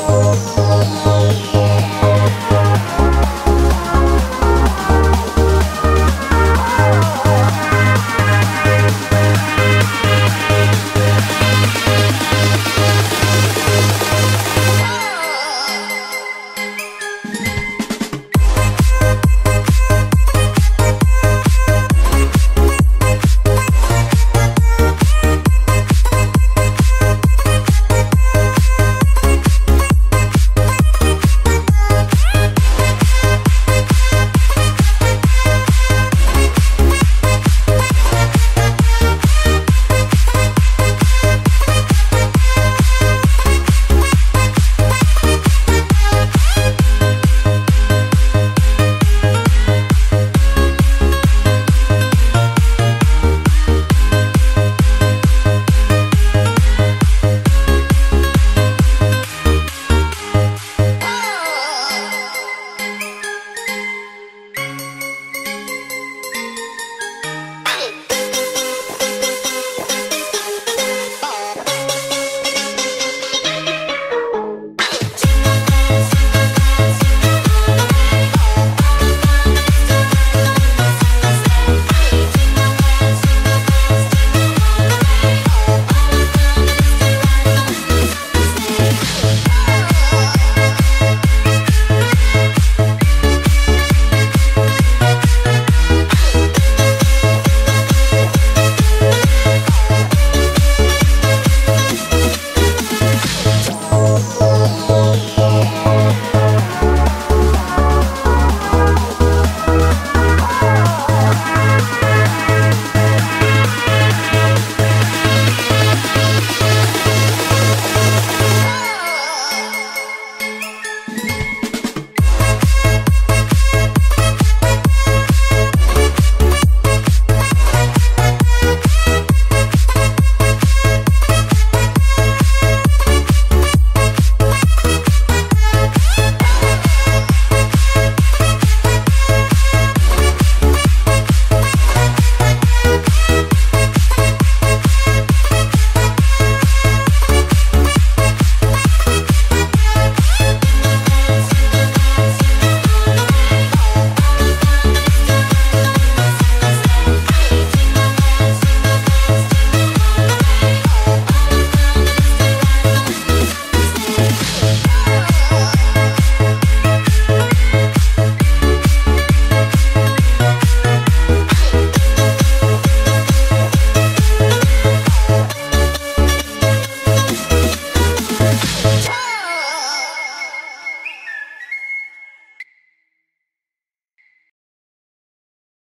Oh.